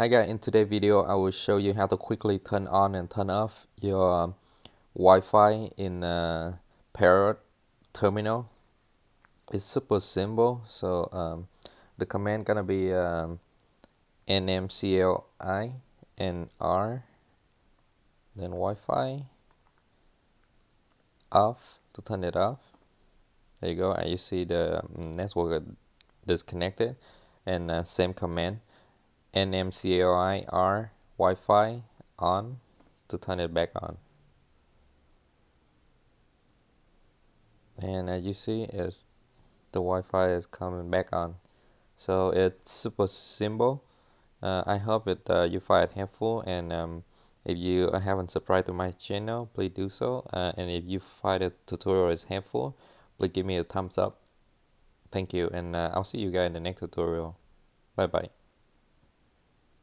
Hi guys, in today's video I will show you how to quickly turn on and turn off your Wi-Fi in uh, Parrot terminal. It's super simple, so um, the command gonna be um, nmcli and r then Wi-Fi off to turn it off. There you go, and you see the um, network disconnected and uh, same command NMCLI R Wi-Fi on to turn it back on. And as you see, is the Wi-Fi is coming back on. So it's super simple. Uh, I hope it uh, you find it helpful and um, if you haven't subscribed to my channel, please do so. Uh, and if you find the tutorial is helpful, please give me a thumbs up. Thank you and uh, I'll see you guys in the next tutorial. Bye bye.